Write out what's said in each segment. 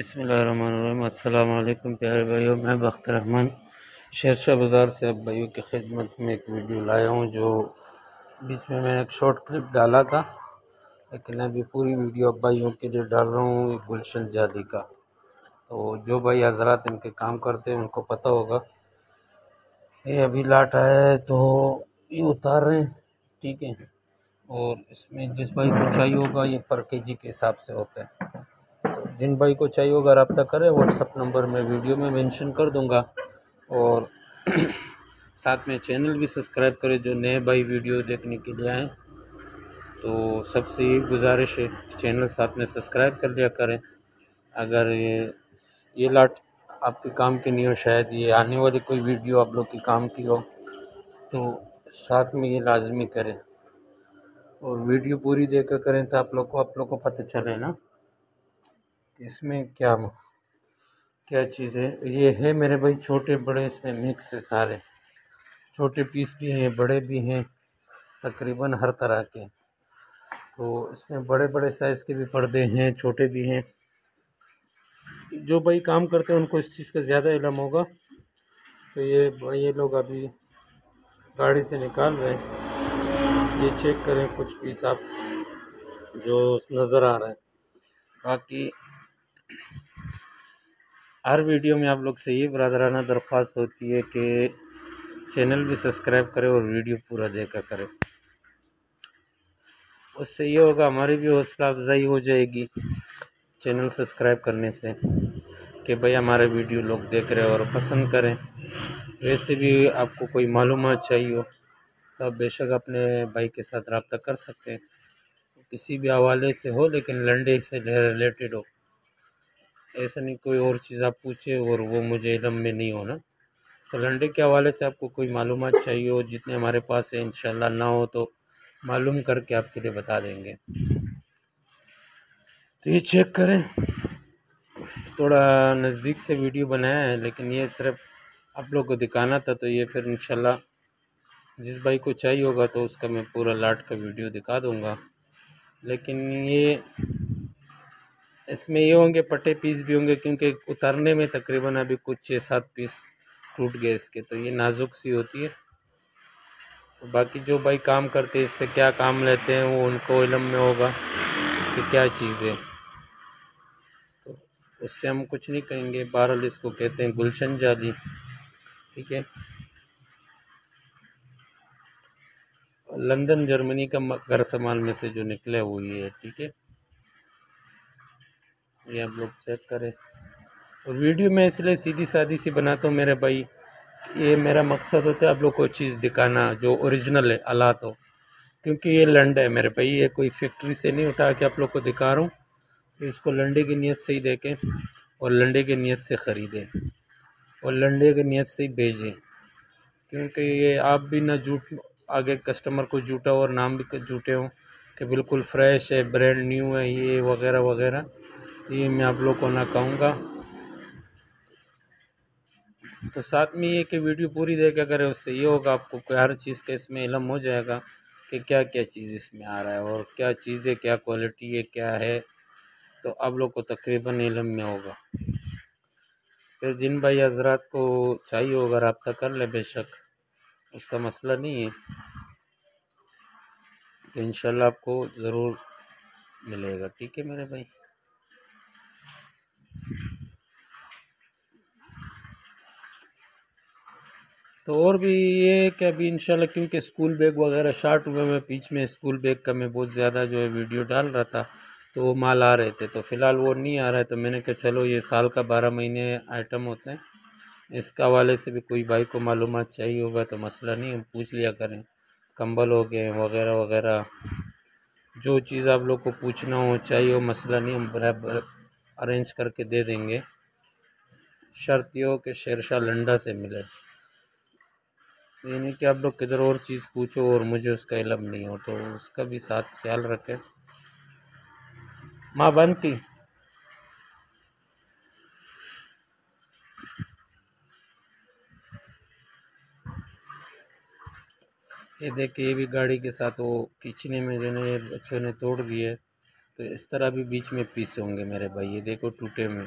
बसमीम अल्लाम प्यारे भाइयों, मैं बख्त रहमान। शेरशाह बाज़ार से अब भाइयों की खिदमत में एक वीडियो लाया हूँ, जो बीच में मैंने एक शॉर्ट क्लिप डाला था, लेकिन अभी पूरी वीडियो अब भाइयों के लिए डाल रहा हूँ गुलशन जादी का। तो जो भाई हजरात इनके काम करते हैं, उनको पता होगा। ये अभी लाट है तो ये उतार रहे हैं, ठीक है। और इसमें जिस भाई को चाहिए होगा, ये पर के जी के हिसाब से होता है। जिन भाई को चाहिए होगा, रब्ता करें। व्हाट्सअप नंबर मैं वीडियो में मेंशन कर दूँगा। और साथ में चैनल भी सब्सक्राइब करें जो नए भाई वीडियो देखने के लिए आएँ। तो सबसे ये गुजारिश है, चैनल साथ में सब्सक्राइब कर लिया करें। अगर ये ये लाट आपके काम की नहीं हो, शायद ये आने वाली कोई वीडियो आप लोग के काम की हो तो साथ में ये लाजमी करें। और वीडियो पूरी देखकर करें तो आप लोग को, आप लोग को पता चले ना। इसमें क्या क्या चीज़ है? ये है मेरे भाई छोटे बड़े इसमें मिक्स है सारे। छोटे पीस भी हैं, बड़े भी हैं, तकरीबन हर तरह के। तो इसमें बड़े बड़े साइज़ के भी पर्दे हैं, छोटे भी हैं। जो भाई काम करते हैं, उनको इस चीज़ का ज़्यादा इलम होगा। तो ये ये लोग अभी गाड़ी से निकाल रहे हैं। ये चेक करें कुछ पीस आप जो नज़र आ रहा है। बाकी हर वीडियो में आप लोग से ये बरदराना दरख्वास्त होती है कि चैनल भी सब्सक्राइब करें और वीडियो पूरा देखा करें। उससे ये होगा, हमारी भी हौसला अफजाई हो जाएगी चैनल सब्सक्राइब करने से कि भाई हमारे वीडियो लोग देख रहे हैं और पसंद करें। वैसे भी आपको कोई मालूम चाहिए हो तो आप बेशक अपने भाई के साथ रबता कर सकते हैं। किसी भी हवाले से हो, लेकिन लंडे से रिलेटेड हो। ऐसा नहीं कोई और चीज़ आप पूछे और वो मुझे इलम में नहीं होना। तो लंडे के हवाले से आपको कोई मालूम चाहिए हो, जितने हमारे पास है इन ना हो तो मालूम करके आपके लिए बता देंगे। तो ये चेक करें। थोड़ा नज़दीक से वीडियो बनाया है, लेकिन ये सिर्फ़ आप लोग को दिखाना था तो ये फिर इंशाल्लाह जिस भाई को चाहिए होगा तो उसका मैं पूरा लाट का वीडियो दिखा दूँगा। लेकिन ये इसमें ये होंगे, पटे पीस भी होंगे, क्योंकि उतारने में तकरीबन अभी कुछ छः सात पीस टूट गए इसके तो ये नाजुक सी होती है। तो बाकी जो भाई काम करते हैं, इससे क्या काम लेते हैं, वो उनको इलम में होगा कि क्या चीज़ है। तो उससे हम कुछ नहीं कहेंगे, बहरहाल इसको कहते हैं गुलशन जादी, ठीक है? लंदन, जर्मनी का घर संभाल में से जो निकले हुई है, ठीक है? ये आप लोग चेक करें। और वीडियो में इसलिए सीधी सादी सी बनाता हूँ मेरे भाई ये मेरा मकसद होता है आप लोग को चीज़ दिखाना, जो ओरिजिनल है आलात हो। क्योंकि ये लंड है मेरे भाई, ये कोई फैक्ट्री से नहीं उठा के आप लोग को दिखा रहा हूँ। तो इसको लंडे की नीयत से ही देखें और लंडे की नीयत से ख़रीदें और लंडे की नीयत से ही भेजें। क्योंकि ये आप भी ना झूठ, आगे कस्टमर को झूठा और नाम भी झूठे हों, कि बिल्कुल फ्रेश है ब्रांड न्यू है, ये, वगैरह वगैरह। ये मैं आप लोग को ना कहूँगा। तो साथ में ये कि वीडियो पूरी देखा अगर उससे ये होगा, आपको हर चीज़ का इसमें इलम हो जाएगा कि क्या क्या चीज़ इसमें आ रहा है और क्या चीज़ है, क्या क्वालिटी है, क्या है तो आप लोग को तकरीबन इलम में होगा। फिर जिन भाई हजरात को चाहिए होगा, रबता कर ले बेशक, उसका मसला नहीं है। तो इन आपको ज़रूर मिलेगा। ठीक है मेरे भाई? तो और भी ये कि अभी इंशाल्लाह क्योंकि स्कूल बैग वगैरह शार्ट हुए मैं बीच में स्कूल बैग का मैं बहुत ज़्यादा जो है वीडियो डाल रहा था तो वो माल आ रहे थे। तो फ़िलहाल वो नहीं आ रहा है तो मैंने कहा चलो ये साल का बारह महीने आइटम होते हैं, इसका वाले से भी कोई भाई को मालूम चाहिए होगा तो मसला नहीं, हम पूछ लिया करें। कंबल हो गए, वगैरह वगैरह, जो चीज़ आप लोग को पूछना हो, चाहिए हो, मसला नहीं, हम बराबर अरेंज करके दे देंगे। शर्त हो कि शेरशाह लंडा से मिले। यानी कि आप लोग किधर और चीज़ पूछो और मुझे उसका इलम नहीं हो तो उसका भी साथ ख्याल रखें। माँ बंद की ये देखिए, ये भी गाड़ी के साथ वो खींचने में जो है बच्चों ने तोड़ दिए तो इस तरह भी बीच में पीस होंगे मेरे भाई, ये देखो टूटे में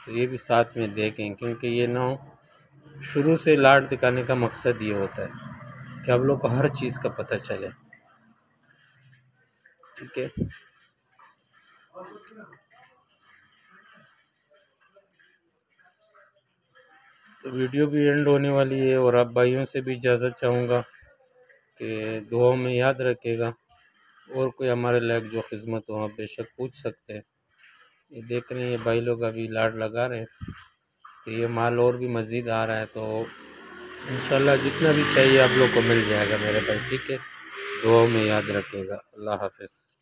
तो ये भी साथ में देखें, क्योंकि ये ना शुरू से लाड दिखाने का मकसद ये होता है कि आप लोग को हर चीज़ का पता चले। ठीक है? तो वीडियो भी एंड होने वाली है और आप भाइयों से भी इजाज़त चाहूँगा कि दुआओं में याद रखेगा और कोई हमारे लायक जो खिदमत हो, आप बेशक पूछ सकते हैं। ये देख रहे हैं भाई लोग अभी लाड लगा रहे हैं। तो ये माल और भी मज़ीद आ रहा है तो इन जितना भी चाहिए आप लोग को मिल जाएगा मेरे भाई ठीक है? दो में याद रखेगा अल्लाह हाफिज़।